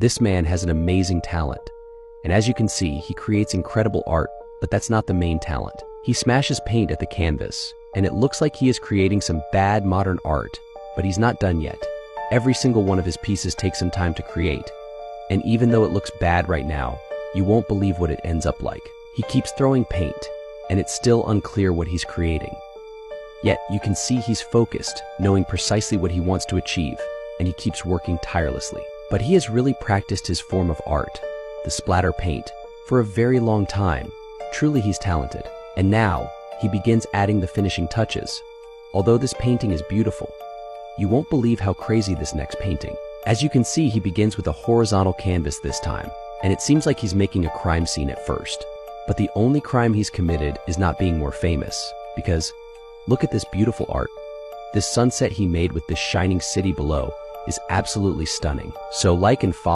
This man has an amazing talent. And as you can see, he creates incredible art, but that's not the main talent. He smashes paint at the canvas, and it looks like he is creating some bad modern art, but he's not done yet. Every single one of his pieces takes some time to create, and even though it looks bad right now, you won't believe what it ends up like. He keeps throwing paint, and it's still unclear what he's creating. Yet you can see he's focused, knowing precisely what he wants to achieve, and he keeps working tirelessly. But he has really practiced his form of art, the splatter paint, for a very long time. Truly he's talented. And now, he begins adding the finishing touches. Although this painting is beautiful, you won't believe how crazy this next painting. As you can see, he begins with a horizontal canvas this time, and it seems like he's making a crime scene at first. But the only crime he's committed is not being more famous, because look at this beautiful art. This sunset he made with this shining city below is absolutely stunning. So like and follow